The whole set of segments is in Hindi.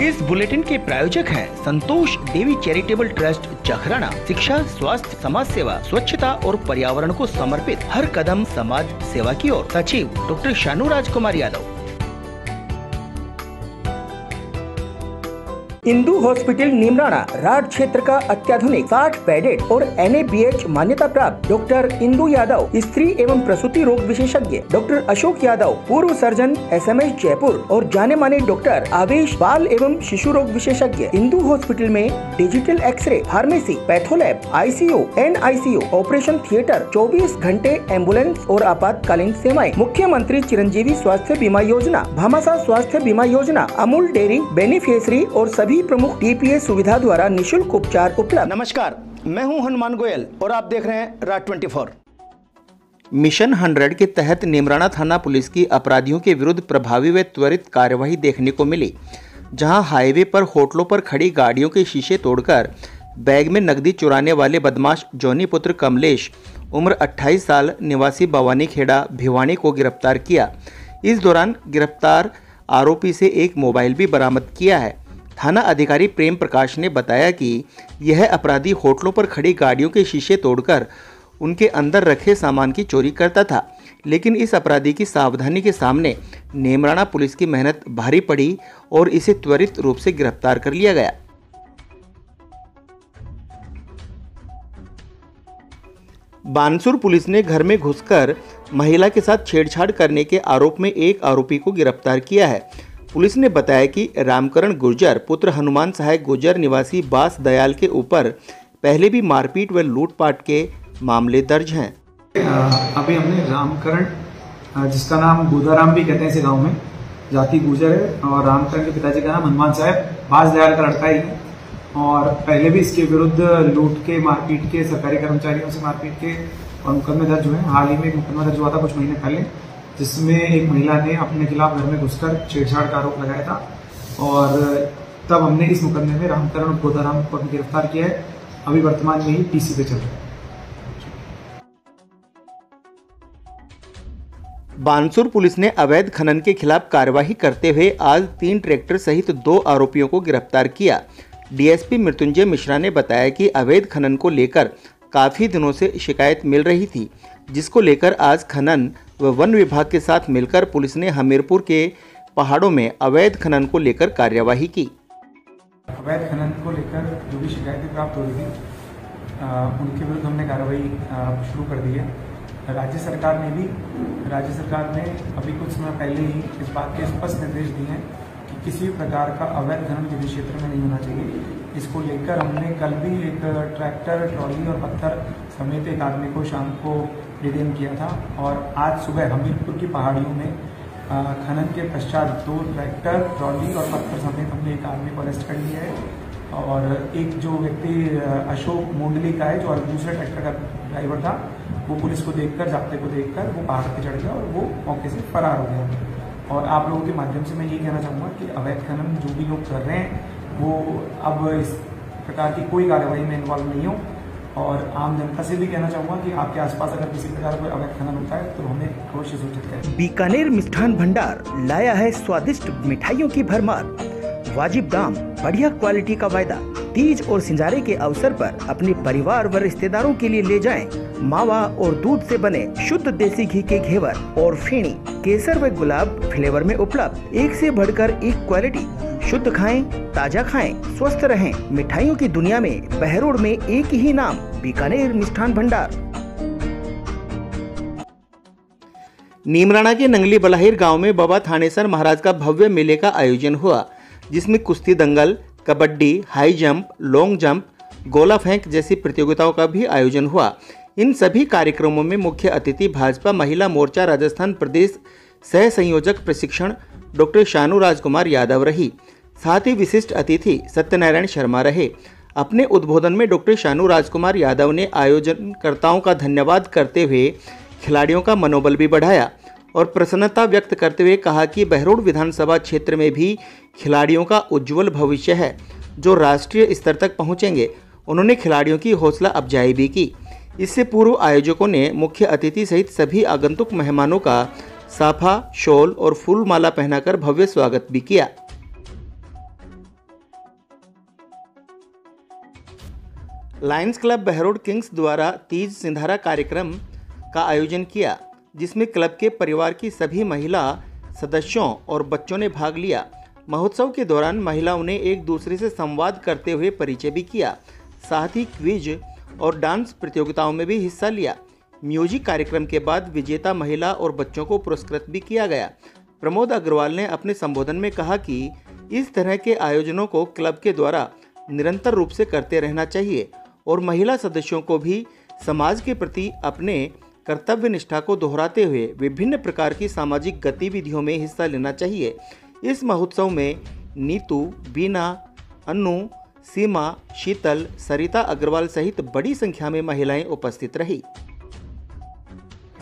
इस बुलेटिन के प्रायोजक हैं संतोष देवी चैरिटेबल ट्रस्ट चखराना शिक्षा, स्वास्थ्य, समाज सेवा, स्वच्छता और पर्यावरण को समर्पित हर कदम समाज सेवा की ओर। सचिव डॉक्टर शानू राजकुमार यादव। इंदु हॉस्पिटल, निमराना, राज क्षेत्र का अत्याधुनिक साठ बेडेड और एन मान्यता प्राप्त डॉक्टर इंदु यादव, स्त्री एवं प्रसूति रोग विशेषज्ञ डॉक्टर अशोक यादव, पूर्व सर्जन एस जयपुर और जाने माने डॉक्टर आवेश बाल एवं शिशु रोग विशेषज्ञ। इंदू हॉस्पिटल में digital X ray, pharmacy, patholab, ICU and operation theatre 24 घंटे एंबुलेंस और आपातकालीन सेवाएँ। मुख्यमंत्री चिरंजीवी स्वास्थ्य बीमा योजना भामासा स्वास्थ्य बीमा योजना, अमूल डेयरी बेनिफिशरी और सभी सभी प्रमुख टीपीएस सुविधा द्वारा निशुल्क उपचार उपलब्ध। नमस्कार मैं हूँ हनुमान गोयल और आप देख रहे हैं राज ट्वेंटी मिशन हंड्रेड के तहत निमराना थाना पुलिस की अपराधियों के विरुद्ध प्रभावी व त्वरित कार्यवाही देखने को मिली जहाँ हाईवे पर होटलों पर खड़ी गाड़ियों के शीशे तोड़कर बैग में नकदी चुराने वाले बदमाश जौनी पुत्र कमलेश उम्र 28 साल निवासी बवानी खेड़ा भिवानी को गिरफ़्तार किया। इस दौरान गिरफ़्तार आरोपी से एक मोबाइल भी बरामद किया है। थाना अधिकारी प्रेम प्रकाश ने बताया कि यह अपराधी होटलों पर खड़ी गाड़ियों के शीशे तोड़कर उनके अंदर रखे सामान की चोरी करता था, लेकिन इस अपराधी की सावधानी के सामने नेमराना पुलिस की मेहनत भारी पड़ी और इसे त्वरित रूप से गिरफ़्तार कर लिया गया। बानसुर पुलिस ने घर में घुसकर महिला के साथ छेड़छाड़ करने के आरोप में एक आरोपी को गिरफ़्तार किया है। पुलिस ने बताया कि रामकरण गुर्जर, पुत्र हनुमान सहायक गुर्जर निवासी बास दयाल के ऊपर पहले भी मारपीट व लूटपाट के मामले दर्ज हैं। अभी हमने रामकरण जिसका नाम गोदाराम भी कहते हैं इसे गाँव में, जाति गुर्जर है और रामकरण के पिताजी का नाम हनुमान साहब, बास दयाल का लड़का ही है। और पहले भी इसके विरुद्ध लूट के, मारपीट के, सरकारी कर्मचारियों से मारपीट के और मुकदमे दर्ज हुए हैं। हाल ही में एक मुकदमा दर्ज हुआ था कुछ महीने पहले। जिसमें एक महिला ने अपने खिलाफ घर में घुसकर छेड़छाड़ का आरोप लगाया था और तब हमने इस मुकदमे में रामकरण गोदाराम को गिरफ़्तार किया है। अभी वर्तमान में ही पीसी पे चल रहा है। बानसूर पुलिस ने अवैध खनन के खिलाफ कार्यवाही करते हुए आज तीन ट्रैक्टर सहित दो आरोपियों को गिरफ़्तार किया। डीएसपी मृत्युंजय मिश्रा ने बताया कि अवैध खनन को लेकर काफ़ी दिनों से शिकायत मिल रही थी। जिसको लेकर आज खनन व वन विभाग के साथ मिलकर पुलिस ने हमीरपुर के पहाड़ों में अवैध खनन को लेकर कार्यवाही की। अवैध खनन को लेकर जो भी शिकायतें प्राप्त हो रही थी उनके विरुद्ध हमने कार्रवाई शुरू कर दी है। राज्य सरकार ने भी, राज्य सरकार ने अभी कुछ समय पहले ही इस बात के स्पष्ट निर्देश दिए हैं कि किसी प्रकार का अवैध खनन किसी क्षेत्र में नहीं होना चाहिए। इसको लेकर हमने कल भी एक ट्रैक्टर, ट्रॉली और पत्थर समेत एक आदमी को शाम को डिटेन किया था और आज सुबह हमीरपुर की पहाड़ियों में खनन के पश्चात दो ट्रैक्टर, ट्रॉली और पत्थर समेत हमने एक आदमी को अरेस्ट कर लिया है और एक जो व्यक्ति अशोक मुंडली का है, जो दूसरे ट्रैक्टर का ड्राइवर था, वो पुलिस को देखकर, जाप्ते को देखकर वो पहाड़ पर चढ़ गया और वो मौके से फरार हो गया। और आप लोगों के माध्यम से मैं ये कहना चाहूँगा कि अवैध खनन जो भी लोग कर रहे हैं, वो अब इस प्रकार की कोई कार्रवाई में इन्वॉल्व नहीं हो। और आम जनता से भी कहना चाहूँगा कि आपके आसपास अगर किसी प्रकार कोई अवैध खनन होता है तो हमें अवश्य सूचित करें। बीकानेर मिष्ठान भंडार लाया है स्वादिष्ट मिठाइयों की भरमार। वाजिब दाम, बढ़िया क्वालिटी का वायदा, तीज और सिंजारे के अवसर पर अपने परिवार व रिश्तेदारों के लिए ले जाएँ मावा और दूध से बने शुद्ध देसी घी के घेवर और फेणी। केसर व गुलाब फ्लेवर में उपलब्ध, एक से बढ़कर एक क्वालिटी। शुद्ध खाएँ, ताज़ा खाएँ, स्वस्थ रहें। मिठाइयों की दुनिया में बहरोड में एक ही नाम, बीकानेर मिष्ठान भंडार। नीमराणा के नंगली बलाहिर गाँव में बाबा थानेसर महाराज का भव्य मेले का आयोजन हुआ, जिसमें कुश्ती दंगल, kabaddi, high jump, long jump, गोला फेंक जैसी प्रतियोगिताओं का भी आयोजन हुआ। इन सभी कार्यक्रमों में मुख्य अतिथि भाजपा महिला मोर्चा राजस्थान प्रदेश सह संयोजक प्रशिक्षण डॉक्टर शानू राजकुमार यादव रही। साथ ही विशिष्ट अतिथि सत्यनारायण शर्मा रहे। अपने उद्बोधन में डॉक्टर शानू राजकुमार यादव ने आयोजनकर्ताओं का धन्यवाद करते हुए खिलाड़ियों का मनोबल भी बढ़ाया और प्रसन्नता व्यक्त करते हुए कहा कि बहरोड विधानसभा क्षेत्र में भी खिलाड़ियों का उज्जवल भविष्य है, जो राष्ट्रीय स्तर तक पहुँचेंगे। उन्होंने खिलाड़ियों की हौसला अफजाई भी की। इससे पूर्व आयोजकों ने मुख्य अतिथि सहित सभी आगंतुक मेहमानों का साफा, शॉल और फूल माला पहनाकर भव्य स्वागत भी किया। लायंस क्लब बहरोड किंग्स द्वारा तीज सिंधारा कार्यक्रम का आयोजन किया, जिसमें क्लब के परिवार की सभी महिला सदस्यों और बच्चों ने भाग लिया। महोत्सव के दौरान महिलाओं ने एक दूसरे से संवाद करते हुए परिचय भी किया। साथ ही क्विज और डांस प्रतियोगिताओं में भी हिस्सा लिया। म्यूज़िक कार्यक्रम के बाद विजेता महिला और बच्चों को पुरस्कृत भी किया गया। प्रमोद अग्रवाल ने अपने संबोधन में कहा कि इस तरह के आयोजनों को क्लब के द्वारा निरंतर रूप से करते रहना चाहिए और महिला सदस्यों को भी समाज के प्रति अपने कर्तव्य निष्ठा को दोहराते हुए विभिन्न प्रकार की सामाजिक गतिविधियों में हिस्सा लेना चाहिए। इस महोत्सव में नीतू, बीना, अन्नू, सीमा, शीतल, सरिता अग्रवाल सहित बड़ी संख्या में महिलाएँ उपस्थित रही।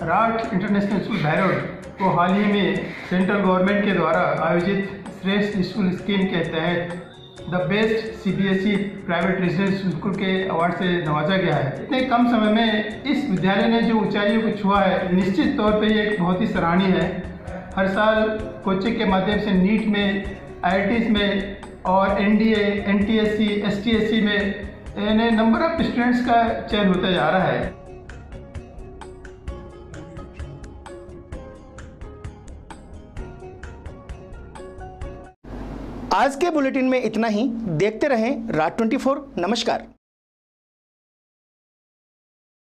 राठ इंटरनेशनल स्कूल भैरोड को हाल ही में सेंट्रल गवर्नमेंट के द्वारा आयोजित श्रेष्ठ स्कूल स्कीम के तहत the best CBSE private residential school के अवार्ड से नवाजा गया है। इतने कम समय में इस विद्यालय ने जो ऊंचाइयों को छुआ है, निश्चित तौर पर ये एक बहुत ही सराहनीय है। हर साल कोचिंग के माध्यम से नीट में आई में और N D N T S C S T S C में नंबर ऑफ़ स्टूडेंट्स का चयन होता जा रहा है। आज के बुलेटिन में इतना ही। देखते रहें रात 24 नमस्कार।